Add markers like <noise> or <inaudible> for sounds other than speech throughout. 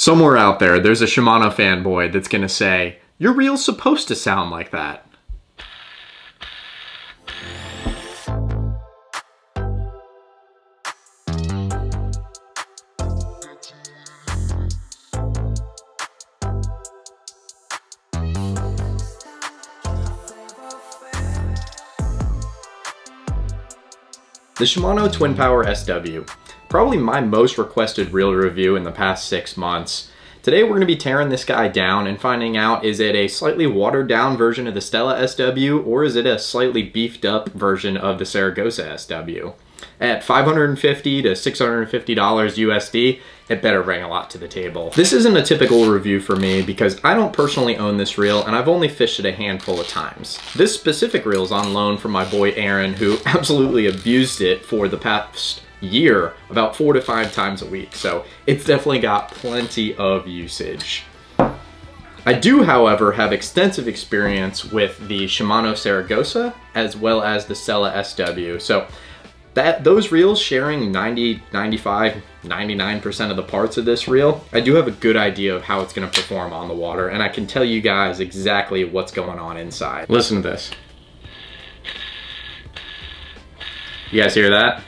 Somewhere out there, there's a Shimano fanboy that's gonna say, your reel's supposed to sound like that. The Shimano Twin Power SW probably my most requested reel review in the past six months. Today we're going to be tearing this guy down and finding out is it a slightly watered down version of the Stella SW or is it a slightly beefed up version of the Saragosa SW. At 550 to $650 USD, it better bring a lot to the table. This isn't a typical review for me because I don't personally own this reel and I've only fished it a handful of times. This specific reel is on loan from my boy Aaron who <laughs> absolutely abused it for the past year about four to five times a week. So it's definitely got plenty of usage. I do, however, have extensive experience with the Shimano Saragosa as well as the Stella SW. So that those reels sharing 90, 95, 99% of the parts of this reel, I do have a good idea of how it's gonna perform on the water and I can tell you guys exactly what's going on inside. Listen to this. You guys hear that?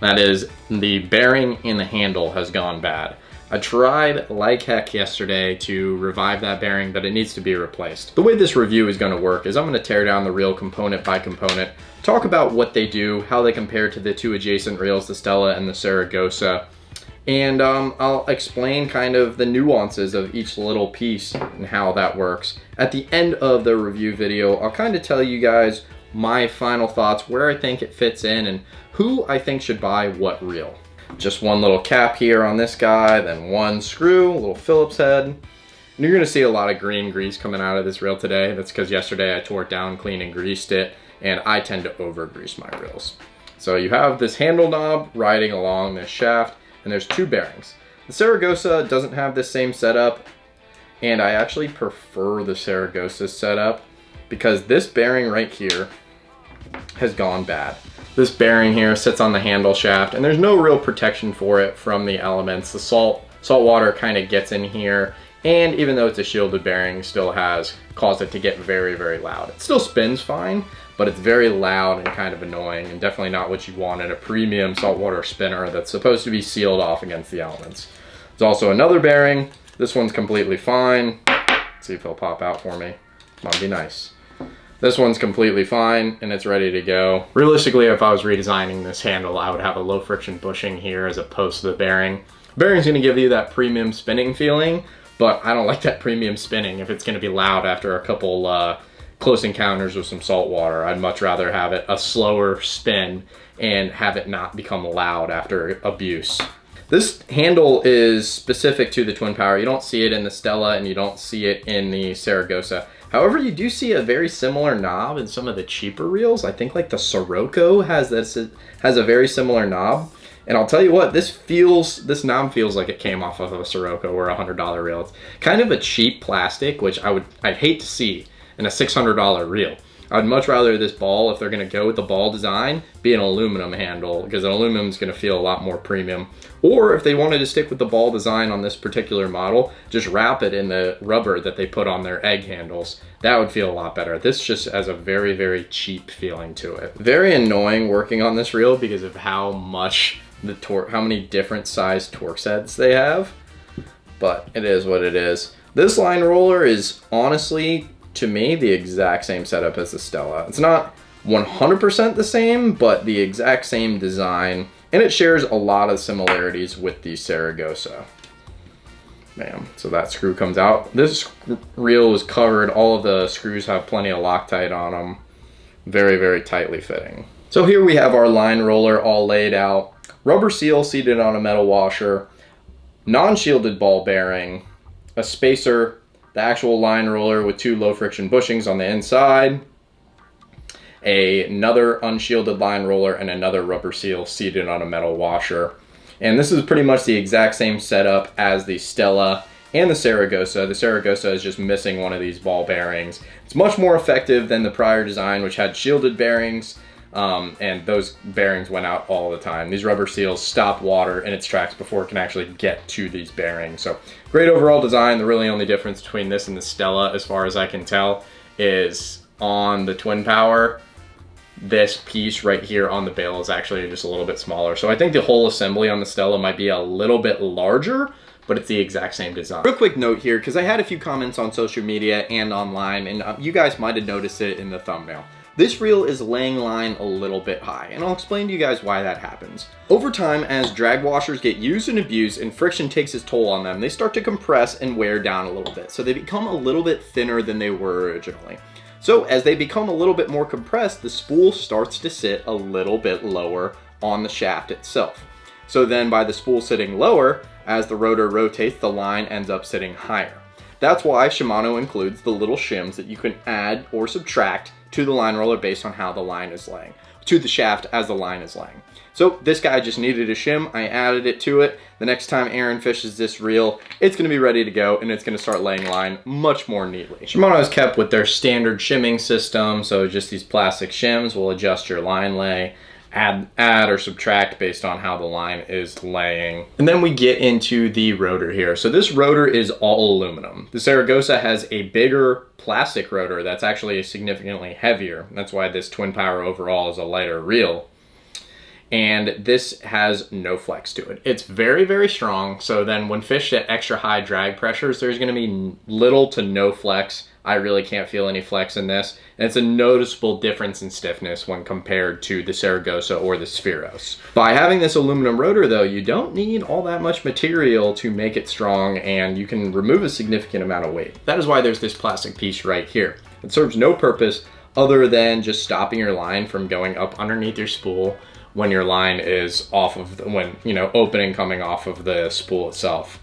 That is, the bearing in the handle has gone bad. I tried like heck yesterday to revive that bearing, but it needs to be replaced. The way this review is gonna work is I'm gonna tear down the reel component by component, talk about what they do, how they compare to the two adjacent reels, the Stella and the Saragosa, and um, I'll explain kind of the nuances of each little piece and how that works. At the end of the review video, I'll kind of tell you guys my final thoughts, where I think it fits in, and who I think should buy what reel. Just one little cap here on this guy, then one screw, a little Phillips head. And you're gonna see a lot of green grease coming out of this reel today. That's because yesterday I tore it down, clean and greased it, and I tend to over grease my reels. So you have this handle knob riding along this shaft, and there's two bearings. The Saragosa doesn't have this same setup, and I actually prefer the Saragosa setup because this bearing right here has gone bad. This bearing here sits on the handle shaft and there's no real protection for it from the elements. The salt, salt water kind of gets in here and even though it's a shielded bearing, still has caused it to get very, very loud. It still spins fine, but it's very loud and kind of annoying and definitely not what you want in a premium saltwater spinner that's supposed to be sealed off against the elements. There's also another bearing. This one's completely fine. Let's see if he'll pop out for me. Might be nice. This one's completely fine and it's ready to go. Realistically, if I was redesigning this handle, I would have a low friction bushing here as opposed to the bearing. bearing's gonna give you that premium spinning feeling, but I don't <laughs> like that premium spinning if it's gonna be loud after a couple uh, close encounters with some salt water. I'd much rather have it a slower spin and have it not become loud after abuse. This handle is specific to the Twin Power. You don't see it in the Stella and you don't see it in the Saragosa. However, you do see a very similar knob in some of the cheaper reels. I think like the Socorro has this has a very similar knob. And I'll tell you what, this feels, this knob feels like it came off of a Socorro or a $100 reel. It's kind of a cheap plastic, which I would, I'd hate to see in a $600 reel. I'd much rather this ball, if they're gonna go with the ball design, be an aluminum handle because an aluminum is gonna feel a lot more premium. Or if they wanted to stick with the ball design on this particular model, just wrap it in the rubber that they put on their egg handles. That would feel a lot better. This just has a very, very cheap feeling to it. Very annoying working on this reel because of how much the torque, how many different size Torx heads they have, but it is what it is. This line roller is honestly to me, the exact same setup as the Stella. It's not 100% the same, but the exact same design, and it shares a lot of similarities with the Saragosa. Bam, so that screw comes out. This reel is covered, all of the screws have plenty of Loctite on them. Very, very tightly fitting. So here we have our line roller all laid out. Rubber seal seated on a metal washer, non-shielded ball bearing, a spacer the actual line roller with two low friction bushings on the inside, a, another unshielded line roller, and another rubber seal seated on a metal washer. And this is pretty much the exact same setup as the Stella and the Saragosa. The Saragosa is just missing one of these ball bearings. It's much more effective than the prior design, which had shielded bearings. Um, and those bearings went out all the time. These rubber seals stop water in its tracks before it can actually get to these bearings. So great overall design. The really only difference between this and the Stella, as far as I can tell, is on the Twin Power, this piece right here on the bail is actually just a little bit smaller. So I think the whole assembly on the Stella might be a little bit larger, but it's the exact same design. Real quick note here, because I had a few comments on social media and online, and uh, you guys might have noticed it in the thumbnail. This reel is laying line a little bit high, and I'll explain to you guys why that happens. Over time, as drag washers get used and abused and friction takes its toll on them, they start to compress and wear down a little bit, so they become a little bit thinner than they were originally. So as they become a little bit more compressed, the spool starts to sit a little bit lower on the shaft itself. So then by the spool sitting lower, as the rotor rotates, the line ends up sitting higher. That's why Shimano includes the little shims that you can add or subtract to the line roller based on how the line is laying, to the shaft as the line is laying. So this guy just needed a shim, I added it to it. The next time Aaron fishes this reel, it's gonna be ready to go and it's gonna start laying line much more neatly. Shimano has kept with their standard shimming system, so just these plastic shims will adjust your line lay add, add or subtract based on how the line is laying. And then we get into the rotor here. So this rotor is all aluminum. The Saragosa has a bigger plastic rotor that's actually significantly heavier. That's why this twin power overall is a lighter reel. And this has no flex to it. It's very, very strong. So then when fished at extra high drag pressures, there's gonna be little to no flex I really can't feel any flex in this. And it's a noticeable difference in stiffness when compared to the Saragosa or the Spheros. By having this aluminum rotor though, you don't need all that much material to make it strong and you can remove a significant amount of weight. That is why there's this plastic piece right here. It serves no purpose other than just stopping your line from going up underneath your spool when your line is off of, the, when, you know, opening coming off of the spool itself.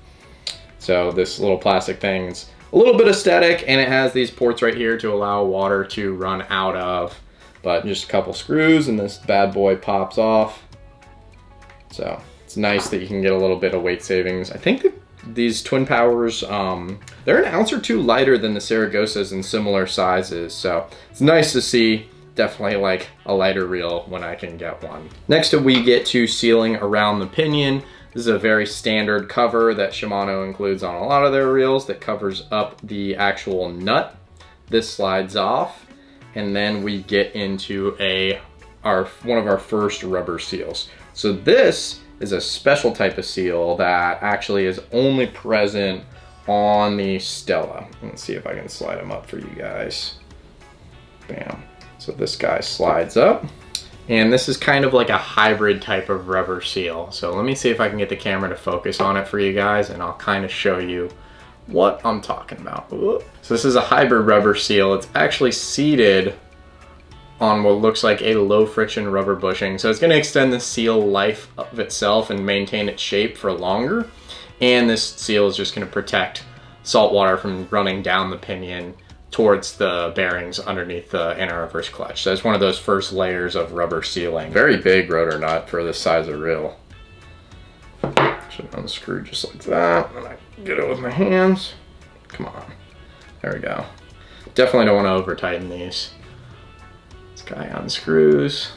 So this little plastic thing's a little bit aesthetic and it has these ports right here to allow water to run out of but just a couple screws and this bad boy pops off so it's nice that you can get a little bit of weight savings I think these twin powers um, they're an ounce or two lighter than the Saragosas in similar sizes so it's nice to see definitely like a lighter reel when I can get one. Next we get to sealing around the pinion. This is a very standard cover that Shimano includes on a lot of their reels that covers up the actual nut. This slides off and then we get into a our one of our first rubber seals. So this is a special type of seal that actually is only present on the Stella. Let's see if I can slide them up for you guys. Bam. So this guy slides up. And this is kind of like a hybrid type of rubber seal. So let me see if I can get the camera to focus on it for you guys and I'll kind of show you what I'm talking about. So this is a hybrid rubber seal. It's actually seated on what looks like a low friction rubber bushing. So it's gonna extend the seal life of itself and maintain its shape for longer. And this seal is just gonna protect salt water from running down the pinion towards the bearings underneath the anti-reverse clutch. So one of those first layers of rubber sealing. Very big rotor nut for this size of reel. Should unscrew just like that, and I get it with my hands. Come on, there we go. Definitely don't want to over tighten these. This guy unscrews.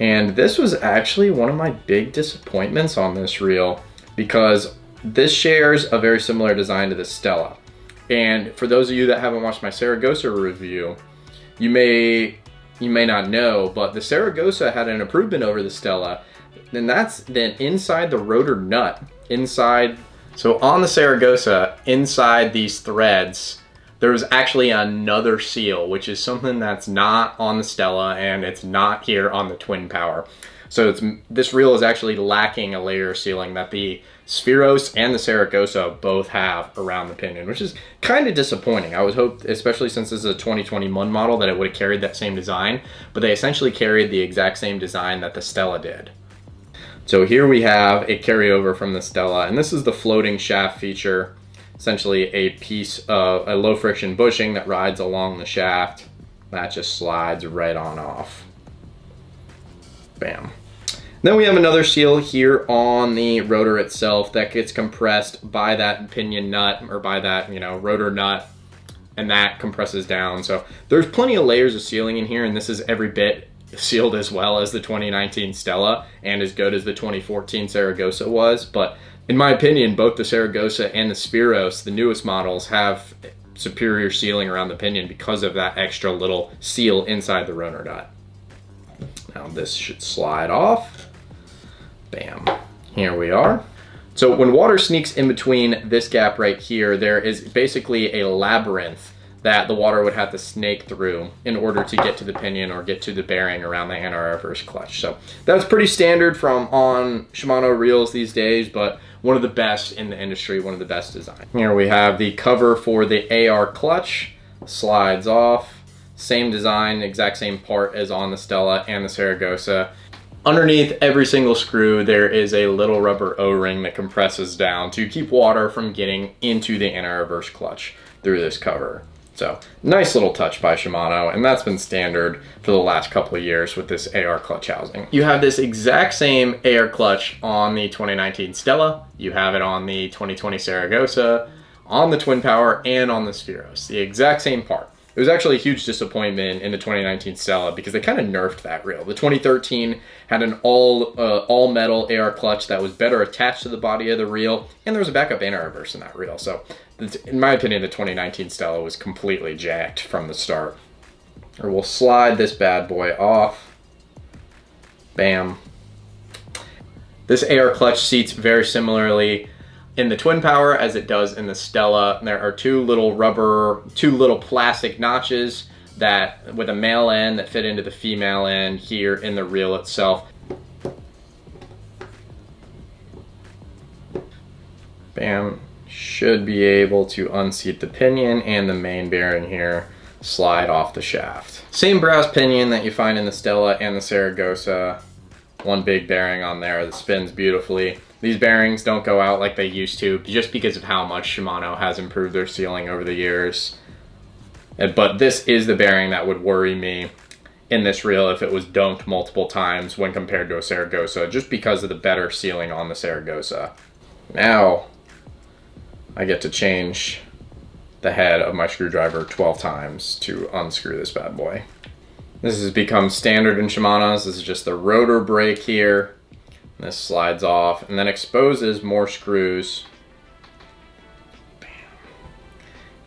And this was actually one of my big disappointments on this reel because this shares a very similar design to the Stella. And for those of you that haven't watched my Saragosa review, you may you may not know, but the Saragosa had an improvement over the Stella. And that's then inside the rotor nut, inside, so on the Saragosa, inside these threads, there was actually another seal, which is something that's not on the Stella and it's not here on the Twin Power. So this reel is actually lacking a layer of sealing that the Spheros and the Saragosa both have around the pinion, which is kind of disappointing. I was hoped, especially since this is a 2020 Mund model, that it would have carried that same design, but they essentially carried the exact same design that the Stella did. So here we have a carryover from the Stella, and this is the floating shaft feature, essentially a piece of a low friction bushing that rides along the shaft. That just slides right on off. Bam. Then we have another seal here on the rotor itself that gets compressed by that pinion nut or by that, you know, rotor nut and that compresses down. So there's plenty of layers of sealing in here and this is every bit sealed as well as the 2019 Stella and as good as the 2014 Saragosa was, but in my opinion, both the Saragosa and the Spheros, the newest models, have superior sealing around the pinion because of that extra little seal inside the rotor nut. Now this should slide off. Bam. Here we are. So when water sneaks in between this gap right here, there is basically a labyrinth that the water would have to snake through in order to get to the pinion or get to the bearing around the anti-reverse clutch. So that's pretty standard from on Shimano reels these days, but one of the best in the industry, one of the best design. Here we have the cover for the AR clutch, slides off, same design, exact same part as on the Stella and the Saragosa. Underneath every single screw, there is a little rubber O-ring that compresses down to keep water from getting into the anti-reverse clutch through this cover. So nice little touch by Shimano, and that's been standard for the last couple of years with this AR clutch housing. You have this exact same AR clutch on the 2019 Stella, you have it on the 2020 Saragosa, on the Twin Power, and on the Spheros. The exact same part. It was actually a huge disappointment in the 2019 Stella because they kind of nerfed that reel. The 2013 had an all uh, all metal AR clutch that was better attached to the body of the reel, and there was a backup anti-reverse in that reel. So, in my opinion, the 2019 Stella was completely jacked from the start. Or we'll slide this bad boy off. Bam. This AR clutch seats very similarly in the Twin Power as it does in the Stella. There are two little rubber, two little plastic notches that with a male end that fit into the female end here in the reel itself. Bam, should be able to unseat the pinion and the main bearing here slide off the shaft. Same brass pinion that you find in the Stella and the Saragosa. One big bearing on there that spins beautifully. These bearings don't go out like they used to just because of how much Shimano has improved their sealing over the years. But this is the bearing that would worry me in this reel if it was dunked multiple times when compared to a Saragosa, just because of the better sealing on the Saragosa. Now, I get to change the head of my screwdriver 12 times to unscrew this bad boy. This has become standard in Shimano's. This is just the rotor brake here. This slides off and then exposes more screws.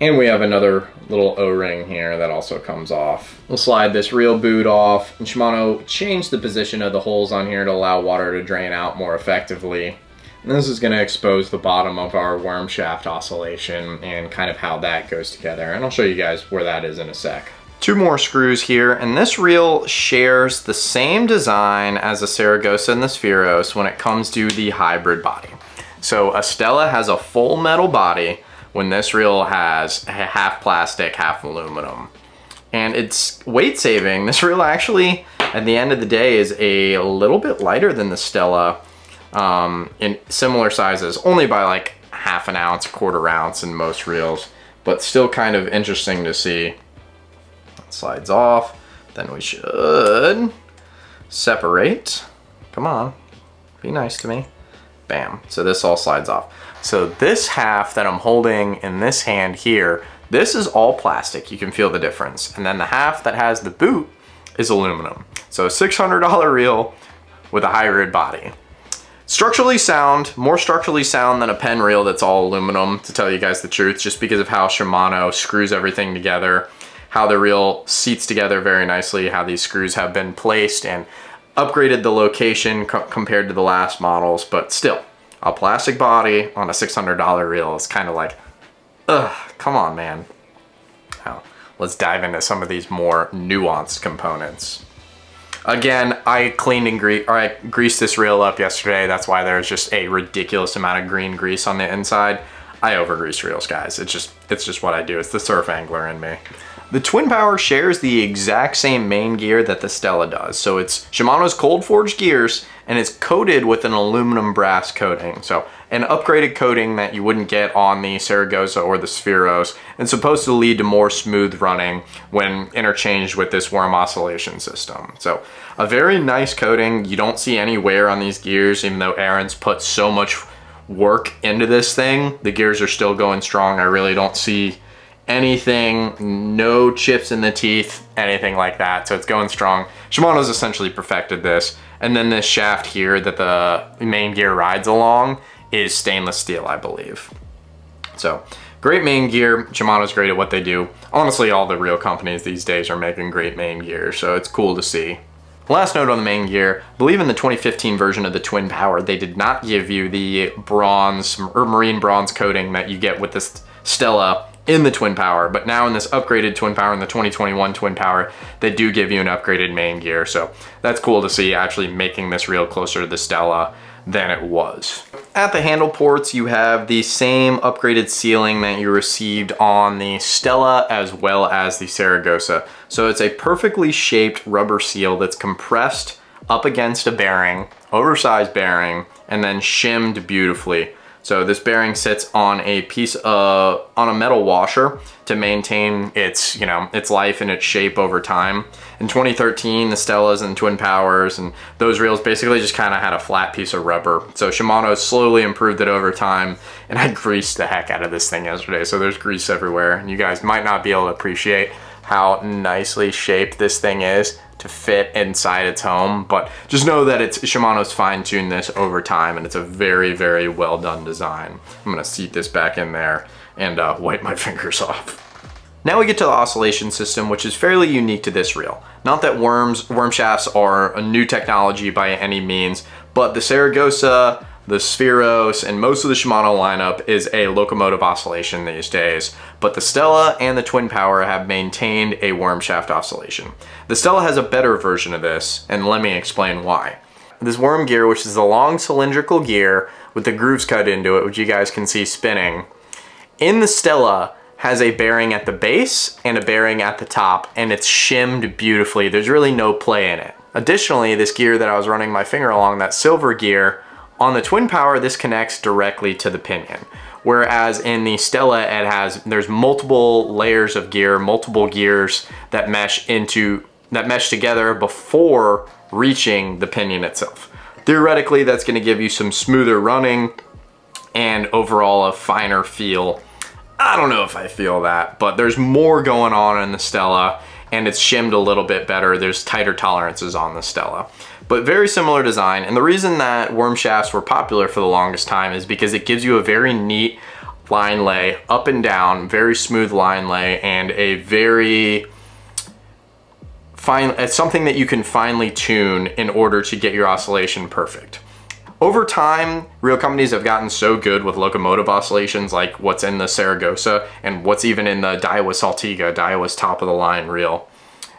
And we have another little O-ring here that also comes off. We'll slide this reel boot off. And Shimano changed the position of the holes on here to allow water to drain out more effectively. And this is going to expose the bottom of our worm shaft oscillation and kind of how that goes together. And I'll show you guys where that is in a sec. Two more screws here, and this reel shares the same design as the Saragosa and the Spheros when it comes to the hybrid body. So a Stella has a full metal body when this reel has half plastic, half aluminum. And it's weight saving. This reel actually, at the end of the day, is a little bit lighter than the Stella um, in similar sizes, only by like half an ounce, quarter ounce in most reels, but still kind of interesting to see slides off. Then we should separate. Come on, be nice to me. Bam, so this all slides off. So this half that I'm holding in this hand here, this is all plastic, you can feel the difference. And then the half that has the boot is aluminum. So a $600 reel with a hybrid body. Structurally sound, more structurally sound than a Penn reel that's all aluminum, to tell you guys the truth, just because of how Shimano screws everything together how the reel seats together very nicely, how these screws have been placed and upgraded the location co compared to the last models, but still, a plastic body on a $600 reel is kind of like, ugh, come on, man. Now, let's dive into some of these more nuanced components. Again, I cleaned and gre or I greased this reel up yesterday. That's why there's just a ridiculous amount of green grease on the inside. I over grease reels, guys. It's just, it's just what I do. It's the surf angler in me. The Twin Power shares the exact same main gear that the Stella does. So it's Shimano's cold forged gears and it's coated with an aluminum brass coating. So an upgraded coating that you wouldn't get on the Saragosa or the Spheros and supposed to lead to more smooth running when interchanged with this worm oscillation system. So a very nice coating. You don't see any wear on these gears even though Aaron's put so much work into this thing. The gears are still going strong. I really don't see anything, no chips in the teeth, anything like that. So it's going strong. Shimano's essentially perfected this. And then this shaft here that the main gear rides along is stainless steel, I believe. So great main gear. Shimano's great at what they do. Honestly, all the reel companies these days are making great main gear, so it's cool to see. Last note on the main gear, I believe in the 2015 version of the Twin Power, they did not give you the bronze or marine bronze coating that you get with this Stella in the Twin Power, but now in this upgraded Twin Power, in the 2021 Twin Power, they do give you an upgraded main gear. So that's cool to see actually making this reel closer to the Stella than it was. At the handle ports, you have the same upgraded sealing that you received on the Stella as well as the Saragosa. So it's a perfectly shaped rubber seal that's compressed up against a bearing, oversized bearing, and then shimmed beautifully. So this bearing sits on a piece of, on a metal washer to maintain its, you know, its life and its shape over time. In 2013, the Stellas and Twin Powers and those reels basically just kind of had a flat piece of rubber. So Shimano slowly improved it over time and I <laughs> greased the heck out of this thing yesterday. So there's grease everywhere and you guys might not be able to appreciate how nicely shaped this thing is to fit inside its home, but just know that it's Shimano's fine-tuned this over time and it's a very, very well done design. I'm gonna seat this back in there and uh, wipe my <laughs> fingers off. Now we get to the oscillation system, which is fairly unique to this reel. Not that worms, worm shafts are a new technology by any means, but the Saragosa, the Spheros, and most of the Shimano lineup is a locomotive oscillation these days, but the Stella and the Twin Power have maintained a worm shaft oscillation. The Stella has a better version of this, and let me explain why. This worm gear, which is a long cylindrical gear with the grooves cut into it, which you guys can see spinning, in the Stella has a bearing at the base and a bearing at the top, and it's shimmed beautifully. There's really no play in it. Additionally, this gear that I was running my finger along, that silver gear, on the Twin Power, this connects directly to the pinion. Whereas in the Stella, it has, there's multiple layers of gear, multiple gears that mesh into, that mesh together before reaching the pinion itself. Theoretically, that's gonna give you some smoother running and overall a finer feel. I don't know if I feel that, but there's more going on in the Stella and it's shimmed a little bit better. There's tighter tolerances on the Stella but very similar design. And the reason that worm shafts were popular for the longest time is because it gives you a very neat line lay, up and down, very smooth line lay, and a very fine, it's something that you can finely tune in order to get your oscillation perfect. Over time, reel companies have gotten so good with locomotive oscillations like what's in the Saragosa and what's even in the Daiwa Saltiga, Daiwa's top of the line reel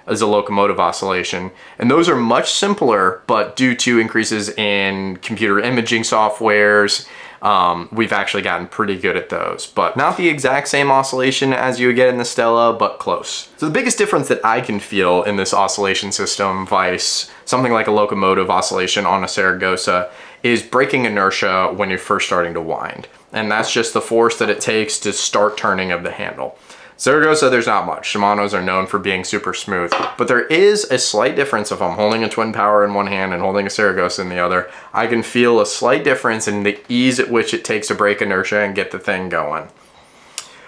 as a locomotive oscillation. And those are much simpler, but due to increases in computer imaging softwares, um, we've actually gotten pretty good at those. But not the exact same oscillation as you would get in the Stella, but close. So the biggest difference that I can feel in this oscillation system vice something like a locomotive oscillation on a Saragosa is breaking inertia when you're first starting to wind. And that's just the force that it takes to start turning of the handle. Saragosa, there's not much. Shimano's are known for being super smooth, but there is a slight difference if I'm holding a Twin Power in one hand and holding a Saragosa in the other. I can feel a slight difference in the ease at which it takes to break inertia and get the thing going.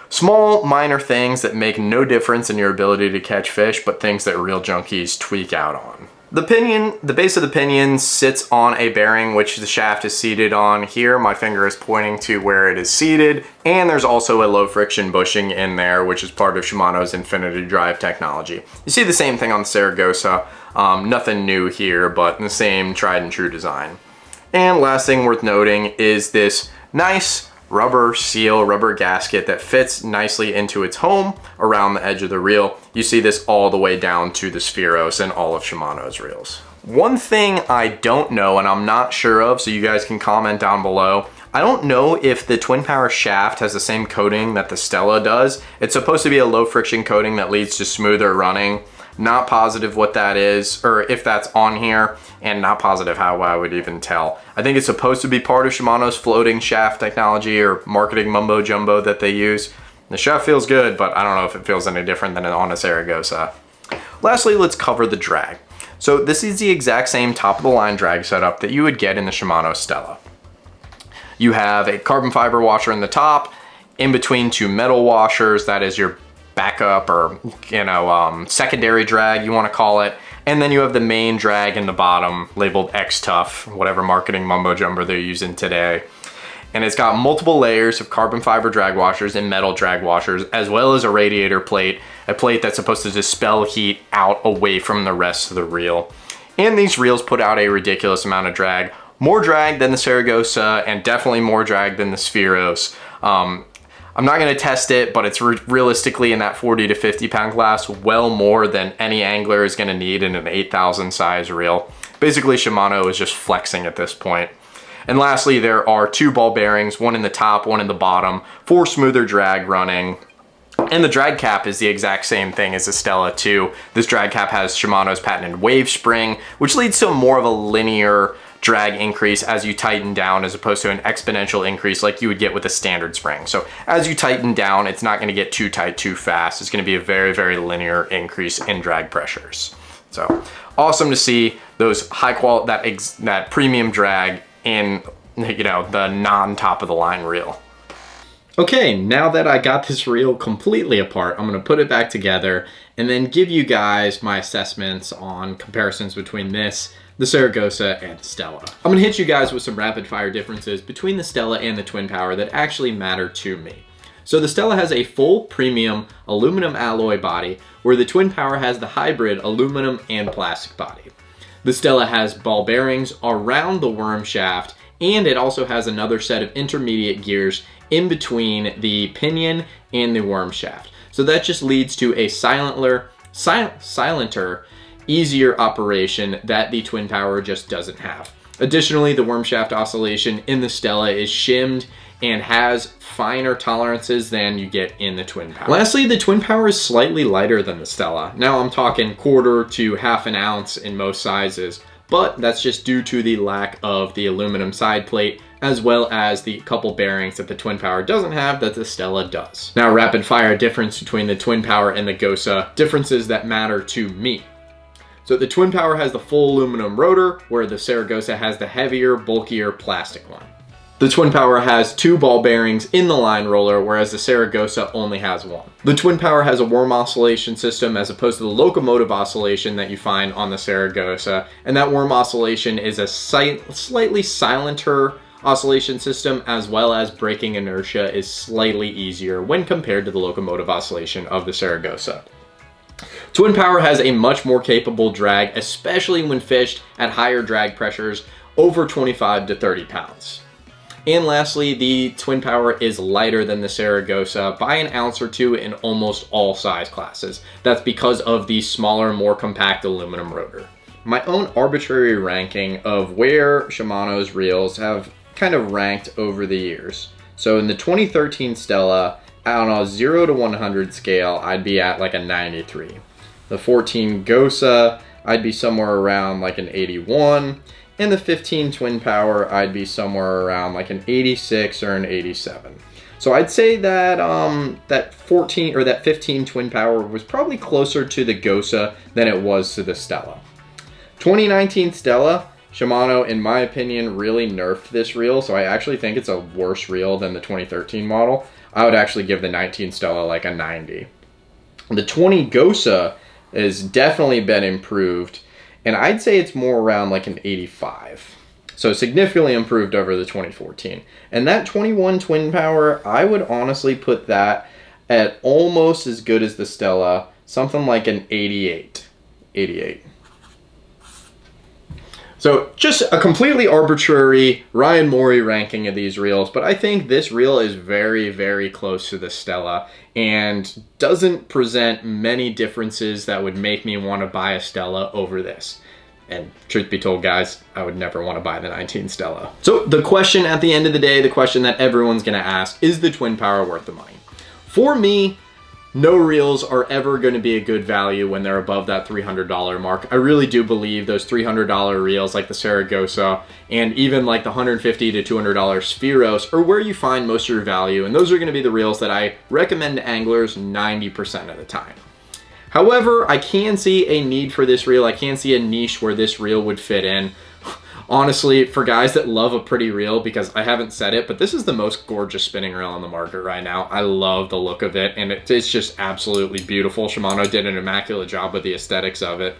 Small, minor things that make no difference in your ability to catch fish, but things that reel junkies tweak out on. The pinion, the base of the pinion sits on a bearing which the shaft is seated on here. My finger is pointing to where it is seated. And there's also a low friction bushing in there, which is part of Shimano's Infinity Drive technology. You see the same thing on the Saragosa. Um, nothing new here, but the same tried and true design. And last thing worth noting is this nice rubber seal, rubber gasket that fits nicely into its home around the edge of the reel. You see this all the way down to the Spheros and all of Shimano's reels. One thing I don't know and I'm not sure of, so you guys can comment down below, I don't know if the Twin Power shaft has the same coating that the Stella does. It's supposed to be a low friction coating that leads to smoother running. Not positive what that is, or if that's on here, and not positive how I would even tell. I think it's supposed to be part of Shimano's floating shaft technology or marketing mumbo jumbo that they use. The shaft feels good, but I don't know if it feels any different than on a Saragosa. Lastly, let's cover the drag. So this is the exact same top of the line drag setup that you would get in the Shimano Stella. You have a carbon fiber washer in the top, in between two metal washers, that is your backup or, you know, um, secondary drag, you wanna call it. And then you have the main drag in the bottom labeled X-Tough, whatever marketing mumbo jumbo they're using today. And it's got multiple layers of carbon fiber drag washers and metal drag washers, as well as a radiator plate, a plate that's supposed to dispel heat out away from the rest of the reel. And these reels put out a ridiculous amount of drag, more drag than the Saragosa and definitely more drag than the Spheros. Um, I'm not gonna test it, but it's re realistically in that 40 to 50 pound class, well more than any angler is gonna need in an 8,000 size reel. Basically, Shimano is just flexing at this point. And lastly, there are two ball bearings, one in the top, one in the bottom, for smoother drag running. And the drag cap is the exact same thing as the Stella 2. This drag cap has Shimano's patented wave spring, which leads to more of a linear drag increase as you tighten down as opposed to an exponential increase like you would get with a standard spring. So as you tighten down, it's not gonna get too tight too fast. It's gonna be a very, very linear increase in drag pressures. So awesome to see those high quality, that, that premium drag in, you know, the non-top of the line reel. Okay, now that I got this reel completely apart, I'm gonna put it back together and then give you guys my assessments on comparisons between this, the Saragosa, and Stella. I'm gonna hit you guys with some rapid fire differences between the Stella and the Twin Power that actually matter to me. So the Stella has a full premium aluminum alloy body, where the Twin Power has the hybrid aluminum and plastic body. The Stella has ball bearings around the worm shaft and it also has another set of intermediate gears in between the pinion and the worm shaft. So that just leads to a silentler, sil silenter, easier operation that the Twin Power just doesn't have. Additionally, the worm shaft oscillation in the Stella is shimmed and has finer tolerances than you get in the Twin Power. Lastly, the Twin Power is slightly lighter than the Stella. Now I'm talking quarter to half an ounce in most sizes, but that's just due to the lack of the aluminum side plate as well as the couple bearings that the Twin Power doesn't have that the Stella does. Now rapid fire difference between the Twin Power and the Gosa, differences that matter to me. So the Twin Power has the full aluminum rotor, where the Saragosa has the heavier, bulkier plastic one. The Twin Power has two ball bearings in the line roller, whereas the Saragosa only has one. The Twin Power has a worm oscillation system as opposed to the locomotive oscillation that you find on the Saragosa, and that worm oscillation is a slightly silenter oscillation system as well as breaking inertia is slightly easier when compared to the locomotive oscillation of the Saragosa. Twin Power has a much more capable drag, especially when fished at higher drag pressures over 25 to 30 pounds. And lastly, the Twin Power is lighter than the Saragosa by an ounce or two in almost all size classes. That's because of the smaller, more compact aluminum rotor. My own arbitrary ranking of where Shimano's reels have kind of ranked over the years. So in the 2013 Stella, on a 0 to 100 scale, I'd be at like a 93. The 14 Gosa, I'd be somewhere around like an 81. And the 15 twin power, I'd be somewhere around like an 86 or an 87. So I'd say that um, that 14 or that 15 twin power was probably closer to the Gosa than it was to the Stella. 2019 Stella, Shimano, in my opinion, really nerfed this reel, so I actually think it's a worse reel than the 2013 model. I would actually give the 19 Stella like a 90. The 20 Gosa has definitely been improved and I'd say it's more around like an 85. So significantly improved over the 2014. And that 21 twin power, I would honestly put that at almost as good as the Stella, something like an 88. 88. So just a completely arbitrary Ryan Morie ranking of these reels, but I think this reel is very, very close to the Stella and doesn't present many differences that would make me want to buy a Stella over this. And truth be told, guys, I would never want to buy the 19 Stella. So the question at the end of the day, the question that everyone's going to ask, is the Twin Power worth the money? For me, no reels are ever going to be a good value when they're above that $300 mark. I really do believe those $300 reels like the Saragosa and even like the 150 to $200 Spheros are where you find most of your value. And those are going to be the reels that I recommend to anglers 90% of the time. However, I can see a need for this reel. I can see a niche where this reel would fit in. Honestly, for guys that love a pretty reel, because I haven't said it, but this is the most gorgeous spinning reel on the market right now. I love the look of it, and it, it's just absolutely beautiful. Shimano did an immaculate job with the aesthetics of it.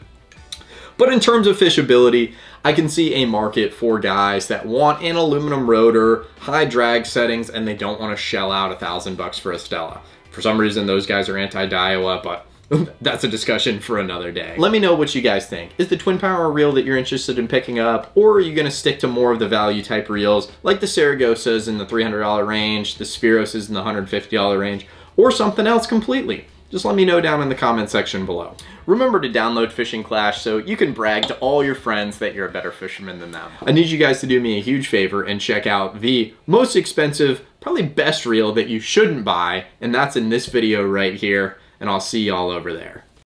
But in terms of fishability, I can see a market for guys that want an aluminum rotor, high drag settings, and they don't want to shell out a thousand bucks for a Stella. For some reason, those guys are anti-Daiwa, but <laughs> that's a discussion for another day. Let me know what you guys think. Is the Twin Power reel that you're interested in picking up, or are you gonna stick to more of the value type reels, like the Saragosas in the $300 range, the Spheroses in the $150 range, or something else completely? Just let me know down in the comment section below. Remember to download Fishing Clash so you can brag to all your friends that you're a better fisherman than them. I need you guys to do me a huge favor and check out the most expensive, probably best reel that you shouldn't buy, and that's in this video right here, and I'll see y'all over there.